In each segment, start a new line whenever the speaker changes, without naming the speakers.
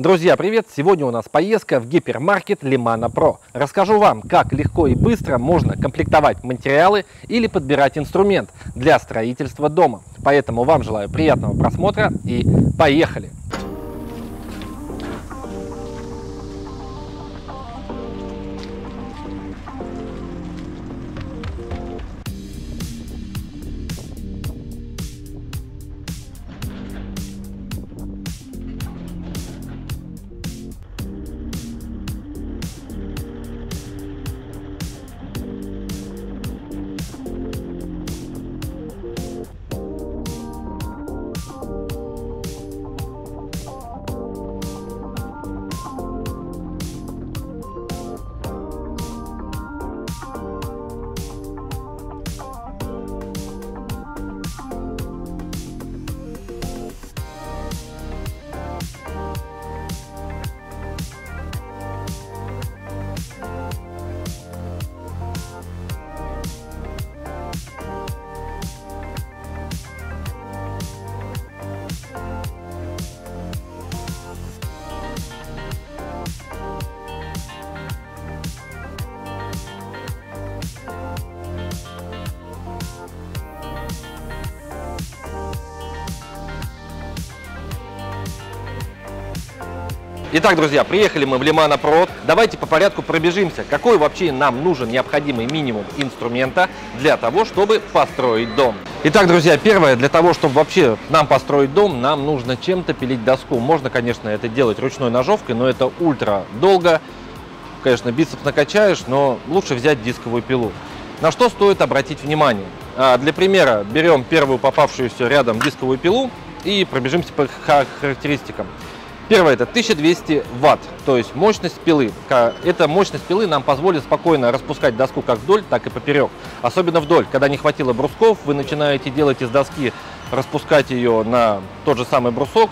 Друзья, привет! Сегодня у нас поездка в гипермаркет Лимана Про. Расскажу вам, как легко и быстро можно комплектовать материалы или подбирать инструмент для строительства дома. Поэтому вам желаю приятного просмотра и поехали! Итак, друзья, приехали мы в Лимана Прод. Давайте по порядку пробежимся. Какой вообще нам нужен необходимый минимум инструмента для того, чтобы построить дом? Итак, друзья, первое, для того, чтобы вообще нам построить дом, нам нужно чем-то пилить доску. Можно, конечно, это делать ручной ножовкой, но это ультра долго. Конечно, бицепс накачаешь, но лучше взять дисковую пилу. На что стоит обратить внимание? А, для примера берем первую попавшуюся рядом дисковую пилу и пробежимся по характеристикам. Первое это 1200 ватт, то есть мощность пилы. Эта мощность пилы нам позволит спокойно распускать доску как вдоль, так и поперек. Особенно вдоль, когда не хватило брусков, вы начинаете делать из доски, распускать ее на тот же самый брусок,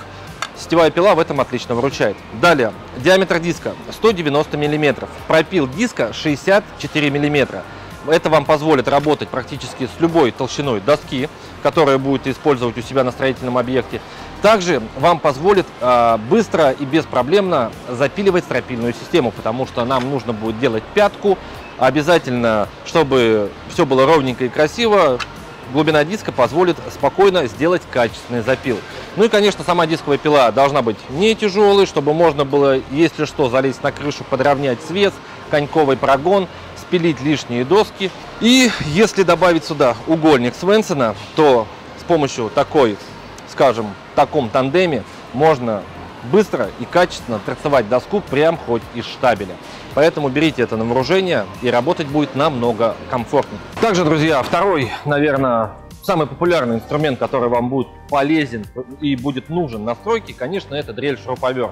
Сетевая пила в этом отлично выручает. Далее, диаметр диска 190 мм, пропил диска 64 мм. Это вам позволит работать практически с любой толщиной доски, которая будет использовать у себя на строительном объекте. Также вам позволит э, быстро и беспроблемно запиливать стропильную систему, потому что нам нужно будет делать пятку. Обязательно, чтобы все было ровненько и красиво, глубина диска позволит спокойно сделать качественный запил. Ну и, конечно, сама дисковая пила должна быть не тяжелой, чтобы можно было, если что, залезть на крышу, подровнять свет, коньковый прогон, спилить лишние доски. И если добавить сюда угольник Свенсона, то с помощью такой, скажем, таком тандеме можно быстро и качественно торцевать доску прям хоть из штабеля. Поэтому берите это на вооружение и работать будет намного комфортнее. Также, друзья, второй, наверное, самый популярный инструмент, который вам будет полезен и будет нужен на стройке, конечно, это дрель-шуруповерт.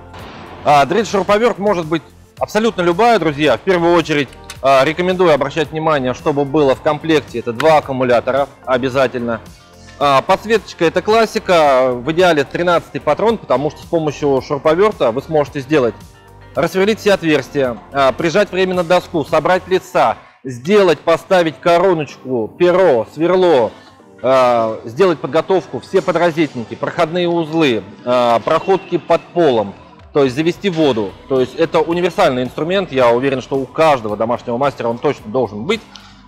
А, дрель-шуруповерт может быть абсолютно любая, друзья. В первую очередь а, рекомендую обращать внимание, чтобы было в комплекте это два аккумулятора обязательно. А, подсветочка это классика, в идеале 13 патрон, потому что с помощью шуруповерта вы сможете сделать, рассверлить все отверстия, а, прижать временно доску, собрать лица, сделать, поставить короночку, перо, сверло, а, сделать подготовку, все подрозетники, проходные узлы, проходки под полом, то есть завести воду. То есть это универсальный инструмент, я уверен, что у каждого домашнего мастера он точно должен быть.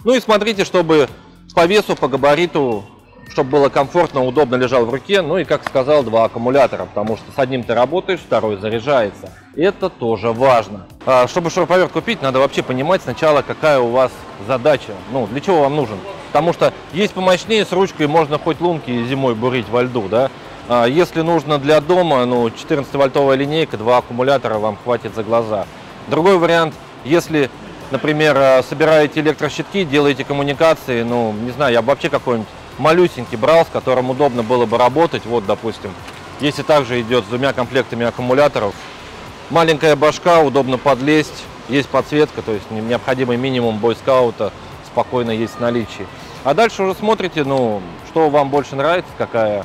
Ну и смотрите, чтобы по весу, по габариту чтобы было комфортно, удобно лежал в руке. Ну и, как сказал, два аккумулятора, потому что с одним ты работаешь, второй заряжается. Это тоже важно. А, чтобы шуруповерт купить, надо вообще понимать сначала, какая у вас задача. Ну, для чего вам нужен. Потому что есть помощнее, с ручкой можно хоть лунки зимой бурить во льду, да. А если нужно для дома, ну, 14-вольтовая линейка, два аккумулятора вам хватит за глаза. Другой вариант, если например, собираете электрощитки, делаете коммуникации, ну, не знаю, я бы вообще какой-нибудь малюсенький брал, с которым удобно было бы работать. Вот, допустим, если также идет с двумя комплектами аккумуляторов, маленькая башка, удобно подлезть, есть подсветка, то есть необходимый минимум бойскаута спокойно есть в наличии. А дальше уже смотрите, ну, что вам больше нравится, какая,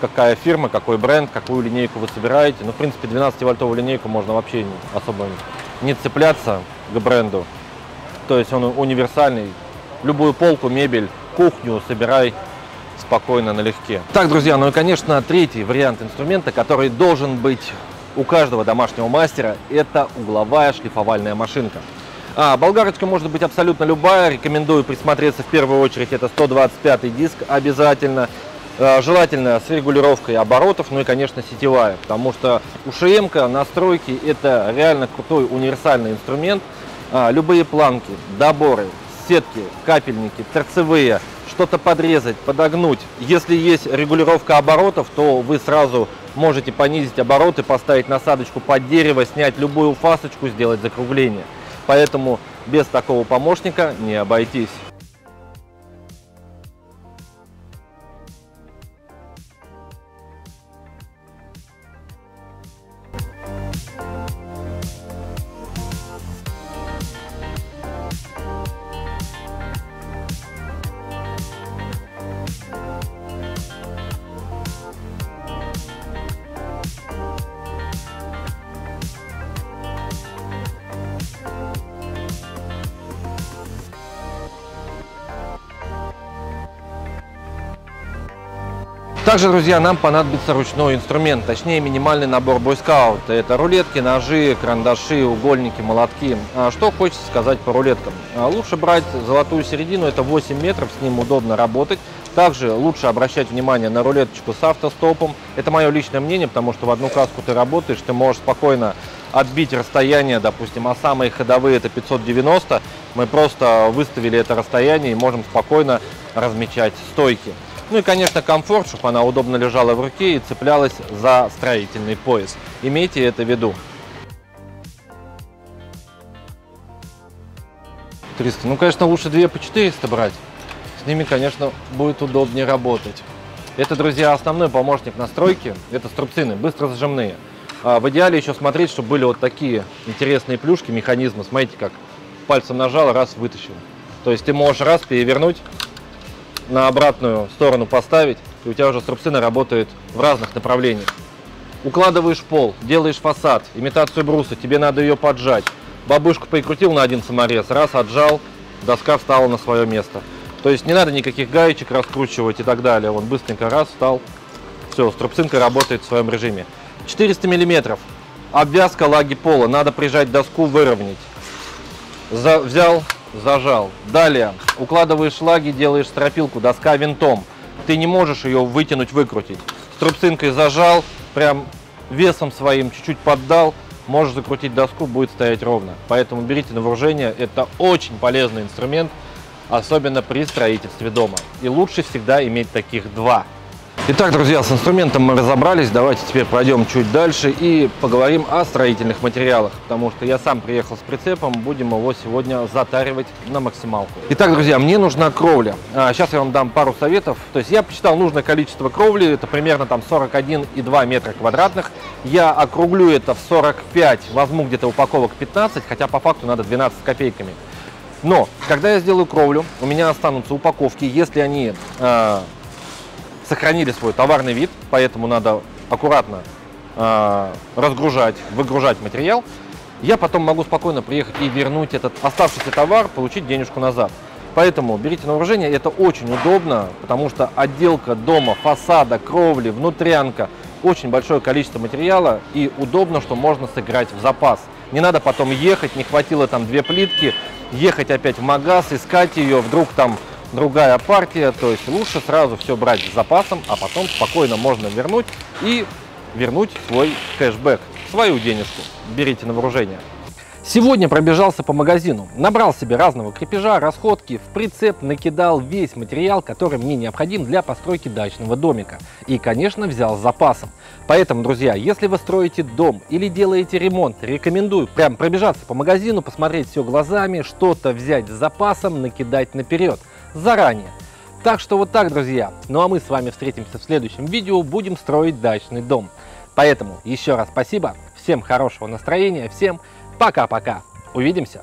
какая фирма, какой бренд, какую линейку вы собираете. Ну, в принципе, 12-вольтовую линейку можно вообще особо не цепляться к бренду. То есть он универсальный. Любую полку, мебель кухню собирай спокойно налегке. Так, друзья, ну и, конечно, третий вариант инструмента, который должен быть у каждого домашнего мастера это угловая шлифовальная машинка. А, болгарочка может быть абсолютно любая, рекомендую присмотреться в первую очередь, это 125 диск обязательно. А, желательно с регулировкой оборотов, ну и, конечно, сетевая, потому что ушм настройки – это реально крутой универсальный инструмент. А, любые планки, доборы, сетки, капельники, торцевые, что-то подрезать, подогнуть. Если есть регулировка оборотов, то вы сразу можете понизить обороты, поставить насадочку под дерево, снять любую фасочку, сделать закругление. Поэтому без такого помощника не обойтись. Также, друзья, нам понадобится ручной инструмент, точнее минимальный набор бойскаут. Это рулетки, ножи, карандаши, угольники, молотки. А что хочется сказать по рулеткам? А лучше брать золотую середину, это 8 метров, с ним удобно работать. Также лучше обращать внимание на рулеточку с автостопом. Это мое личное мнение, потому что в одну каску ты работаешь, ты можешь спокойно отбить расстояние, допустим, а самые ходовые это 590. Мы просто выставили это расстояние и можем спокойно размечать стойки. Ну и, конечно, комфорт, чтобы она удобно лежала в руке и цеплялась за строительный пояс. Имейте это в виду. 300. Ну, конечно, лучше 2 по 400 брать. С ними, конечно, будет удобнее работать. Это, друзья, основной помощник настройки. Это струбцины, быстро зажимные. А в идеале еще смотреть, чтобы были вот такие интересные плюшки, механизмы. Смотрите, как пальцем нажал, раз вытащил. То есть ты можешь раз перевернуть, на обратную сторону поставить, и у тебя уже струбцина работает в разных направлениях. Укладываешь пол, делаешь фасад, имитацию бруса, тебе надо ее поджать. Бабушку прикрутил на один саморез, раз отжал, доска встала на свое место. То есть не надо никаких гаечек раскручивать и так далее. Он быстренько раз встал, все, струбцинка работает в своем режиме. 400 миллиметров. Обвязка лаги пола, надо прижать доску, выровнять. За, взял, зажал. Далее укладываешь шлаги, делаешь стропилку, доска винтом. Ты не можешь ее вытянуть, выкрутить. Струбцинкой зажал, прям весом своим чуть-чуть поддал, можешь закрутить доску, будет стоять ровно. Поэтому берите на вооружение, это очень полезный инструмент, особенно при строительстве дома. И лучше всегда иметь таких два. Итак, друзья, с инструментом мы разобрались. Давайте теперь пройдем чуть дальше и поговорим о строительных материалах, потому что я сам приехал с прицепом, будем его сегодня затаривать на максималку. Итак, друзья, мне нужна кровля. А, сейчас я вам дам пару советов. То есть я посчитал нужное количество кровли, это примерно там 41,2 метра квадратных. Я округлю это в 45, возьму где-то упаковок 15, хотя по факту надо 12 копейками. Но, когда я сделаю кровлю, у меня останутся упаковки, если они э, сохранили свой товарный вид, поэтому надо аккуратно э, разгружать, выгружать материал. Я потом могу спокойно приехать и вернуть этот оставшийся товар, получить денежку назад. Поэтому берите на вооружение, это очень удобно, потому что отделка дома, фасада, кровли, внутрянка, очень большое количество материала и удобно, что можно сыграть в запас. Не надо потом ехать, не хватило там две плитки, ехать опять в магаз, искать ее, вдруг там другая партия, то есть лучше сразу все брать с запасом, а потом спокойно можно вернуть и вернуть свой кэшбэк, свою денежку. Берите на вооружение. Сегодня пробежался по магазину, набрал себе разного крепежа, расходки, в прицеп накидал весь материал, который мне необходим для постройки дачного домика. И, конечно, взял с запасом. Поэтому, друзья, если вы строите дом или делаете ремонт, рекомендую прям пробежаться по магазину, посмотреть все глазами, что-то взять с запасом, накидать наперед заранее. Так что вот так, друзья. Ну а мы с вами встретимся в следующем видео, будем строить дачный дом. Поэтому еще раз спасибо, всем хорошего настроения, всем пока-пока. Увидимся!